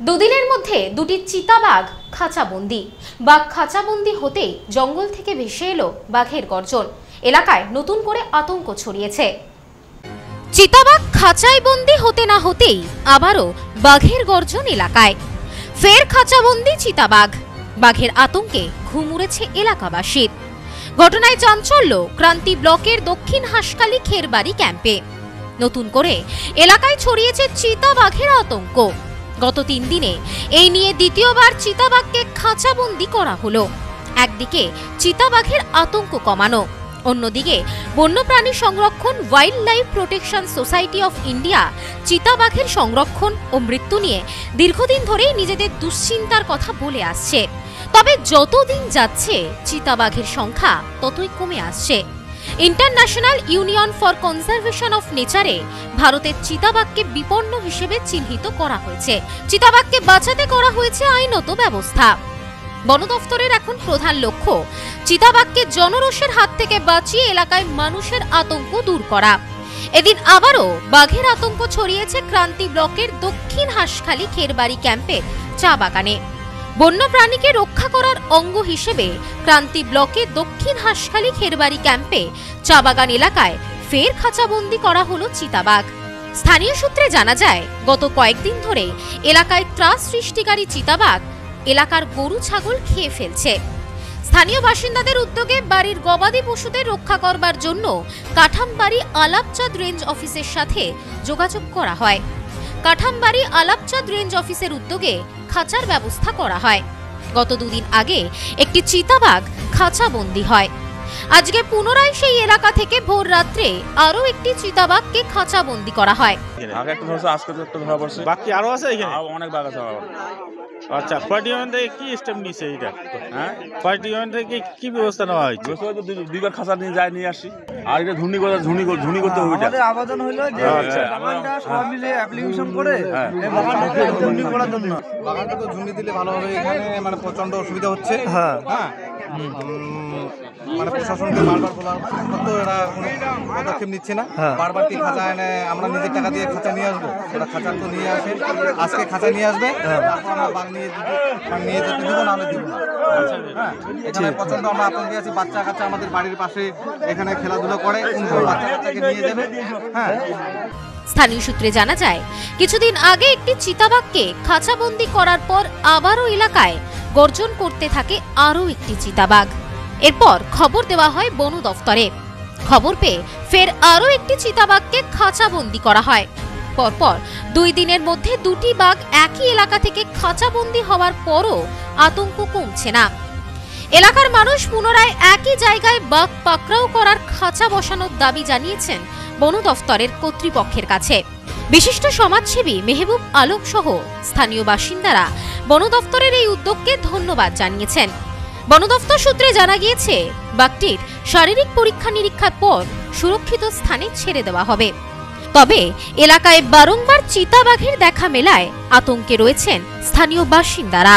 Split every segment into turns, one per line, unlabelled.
দুদিনের মধ্যে দুটি চিতাবাঘ খাঁচাবন্দি। বাঘ খাঁচাবন্দি হতেই জঙ্গল থেকে ভেসে এলো বাঘের গর্জন। এলাকায় নতুন করে আতঙ্ক ছড়িয়েছে। চিতাবাঘ খাঁচায় বন্দি হতে না হতেই আবারও বাঘের গর্জন এলাকায়। ফের খাঁচাবন্দি চিতাবাঘ। বাঘের আতঙ্কে ঘুম উড়েছে এলাকাবাসীর। ঘটনায় চাঞ্চল্য ক্রান্তি ব্লকের দক্ষিণ হাসখালি খেরবাড়ি ক্যাম্পে। নতুন করে এলাকায় ছড়িয়েছে চিতাবাঘের আতঙ্ক। গত তিন দিনে এই নিয়ে দ্বিতীয়বার চিতাবাঘকে খাঁচাবন্দি করা হলো। একদিকে চিতাবাঘের আতঙ্ক কমানো, অন্যদিকে বন্যপ্রাণী সংরক্ষণ wildlife protection society of India চিতাবাঘের সংরক্ষণ ও মৃত্যু নিয়ে দীর্ঘদিন ধরেই নিজেদের দুশ্চিন্তার কথা বলে আসছে। তবে যতদিন যাচ্ছে, চিতাবাঘের সংখ্যা ততই কমে আসছে। International union for conservation of নেচারে ভারতের চিতাবাঘকে বিপন্ন হিসেবে চিহ্নিত করা হয়েছে। চিতাবাঘকে বাঁচাতে করা হয়েছে আইনত ব্যবস্থা। বন দফতরের এখন প্রধান লক্ষ্য, চিতাবাঘকে জনরোষের হাত থেকে বাঁচিয়ে এলাকায় মানুষের আতঙ্ক দূর করা। এদিন আবারও বাঘের আতঙ্ক ছড়িয়েছে ক্রান্তি ব্লকের দক্ষিণ হাঁসখালি খেরবাড়ি ক্যাম্পের চা বাগানে। বন্যপ্রাণীকে রক্ষা করার অঙ্গ হিসেবে ক্রান্তি ব্লকে দক্ষিণ হাঁসখালি খেরবাড়ি ক্যাম্পে চা বাগান এলাকায় ফের খাঁচাবন্দি করা হলো চিতাবাঘ। স্থানীয় সূত্রে জানা যায়, গত কয়েকদিন ধরে এলাকায় ত্রাস সৃষ্টিকারী চিতাবাঘ এলাকার গরু ছাগল খেয়ে ফেলছে। স্থানীয় বাসিন্দাদের উদ্যোগে বাড়ির গবাদি পশুদের রক্ষা করবার জন্য কাঠামবাড়ি আলাপচাঁদ রেঞ্জ অফিসের সাথে যোগাযোগ করা হয়। কাঠামবাড়ি আলাপচাঁদ রেঞ্জ অফিসের উদ্যোগে খাঁচার ব্যবস্থা করা হয়। গত দুদিন আগে একটি চিতাবাঘ খাঁচা বন্দী হয়। আজকে পুনরায় সেই এলাকা থেকে ভোর রাত্রে আরও একটি চিতাবাঘকে খাঁচা বন্দী করা হয়।
আগে একটা ধরছে আজকে একটা ধরা পড়ছে।
বাকি আরও আছে এখানে?
আর অনেক বাঘ আছে আবার
আচ্ছা ডিপার্টমেন্ট থেকে কি স্টেপ নিছে এটা
হ্যাঁ?
ডিপার্টমেন্ট থেকে কি ব্যবস্থা নেওয়া হয়েছে?
হয়তো দুইবার খাঁচা নিয়ে যায় নিয়ে আসি। আর এটা ঝুনি করে ঝুনি ঝুনি করতে হবে এটা।
আবেদন হলো যে
আচ্ছা।
বাগানটা সবাই মিলে অ্যাপ্লিকেশন করে
হ্যাঁ।
এই বাগানটাকে উন্নতি করার জন্য।
বাগানটা তো ঝুঁকি দিলে ভালো হবে এখানে মানে প্রচণ্ড অসুবিধা হচ্ছে।
হ্যাঁ।
হ্যাঁ? মানে প্রশাসনকে বারবার বলা সত্ত্বেও এরা কোনো পদক্ষেপ নিচ্ছে না।
হ্যাঁ।
বারবার কি খাঁচা এনে আমরা নিজের টাকা দিয়ে খাঁচা নিয়ে আসব? ওরা খাঁচা তো নিয়ে আসে আজকে খাঁচা নিয়ে আসবে তারপর আমরা নিয়ে দিব নিয়ে যেতে দিব নাহলে দিব না। হ্যাঁ এখানে প্রচণ্ড আমরা আতঙ্কে আছি বাচ্চা কাচ্চা আমাদের বাড়ির পাশে এখানে খেলাধুলা করে কোন কোন বাচ্চা কাচ্চাকে নিয়ে যাবে। হ্যাঁ।
স্থানীয় সূত্রে জানা যায় কিছুদিন আগে একটি চিতাবাঘকে খাঁচাবন্দি করার পর আবারও এলাকায় গর্জন করতে থাকে আরও একটি চিতাবাঘ। এরপর খবর দেওয়া হয় বন দফতরে খবর পেয়ে ফের আরও একটি চিতাবাঘকে খাঁচাবন্দি করা হয়। পরপর দুই দিনের মধ্যে দুটি বাঘ একই এলাকা থেকে খাঁচাবন্দি হওয়ার পরও আতঙ্ক কমছে না। এলাকার মানুষ পুনরায় একই জায়গায় বাঘ পাকড়াও করার খাঁচা বসানোর দাবি জানিয়েছেন বন দফতরের কর্তৃপক্ষের কাছে। বিশিষ্ট সমাজসেবী মেহবুব আলম সহ স্থানীয় বাসিন্দারা বন দফতরের এই উদ্যোগকে ধন্যবাদ জানিয়েছেন। বন দফতর সূত্রে জানা গিয়েছে, বাঘটির শারীরিক পরীক্ষা নিরীক্ষার পর সুরক্ষিত স্থানে ছেড়ে দেওয়া হবে। তবে এলাকায় বারংবার চিতাবাঘের দেখা মেলায় আতঙ্কে রয়েছেন স্থানীয় বাসিন্দারা।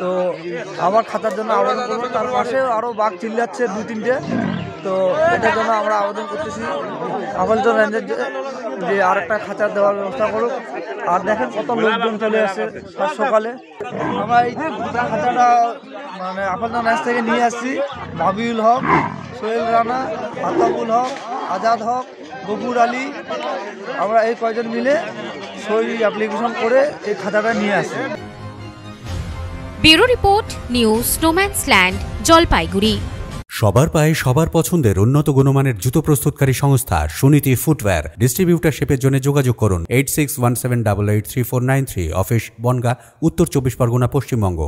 তো আবার খাতার জন্য আবেদন করব। তার পাশে আরও বাঘ চিল্লাচ্ছে দু তিনটে। তো এটার জন্য আমরা আবেদন করতেছি। আবেদন রেঞ্জের যে- আর একটা খাঁচার দেওয়ার ব্যবস্থা করুক। আর দেখেন কত লোকজন চলে আসছে সাত সকালে। আমরা এই খাঁচাটা মানে আপাতত ম্যাচ থেকে নিয়ে আসছি। মাবিউল হক, সোহেল রানা, আতাবুল হক, আজাদ হক গফুর আলী। আমরা এই কয়জন মিলে সই অ্যাপ্লিকেশন করে এই খাতাটা নিয়ে আসি
bureau report news no man's land Jalpaiguri.
সবার পায়ে সবার পছন্দের উন্নত গুণমানের জুতো প্রস্তুতকারী সংস্থা সুনীতি ফুটওয়্যার ডিস্ট্রিবিউটারশিপের জন্য যোগাযোগ করুন eight six one seven double eight three four nine three, office Bangaon, Uttar Chabbish Pargana, Paschimbanga.